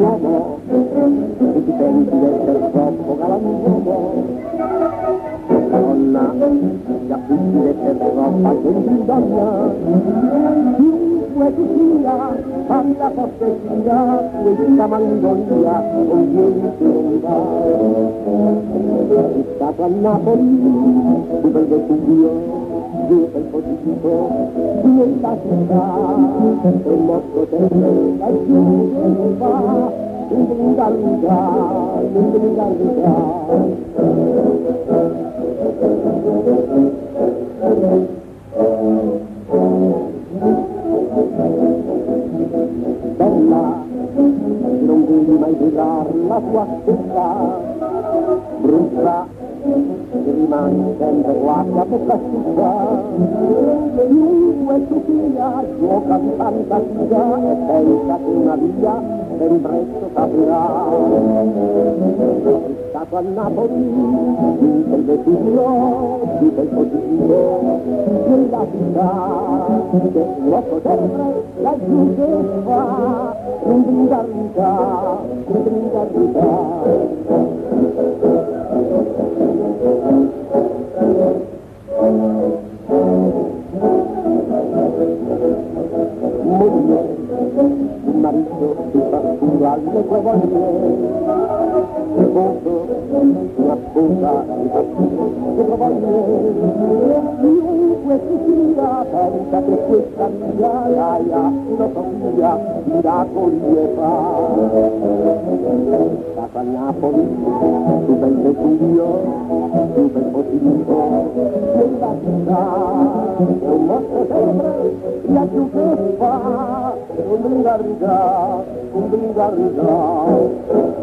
Uomo, tu ti pensi di essere troppo galantuomo, donna, ti affidi di essere troppa gentildonna, chiunque tu sia, fammi la cortesia, questa mandonia conviene che non va. Sei stato a Napoli, tu per brillar la tua stella, brutta, che rimani sempre guarda bocca asciutta. Chiunque tu sia, gioca di pensa che una via ben presto capirà. Sei stato a Napoli, giù per il positivo, laggiù che fa, in bringarita, in bringarita. moglie, il marito ti fa cura alle tue voglie, sposo, una sposa ti fa cura alle tue voglie, chiunque tu sia, pensa che questa mia laia, filosofia, miracoli fa. Stato a Napoli, tu bel Vesuvio, tu bel positivo, nella città, è un che fa, un un.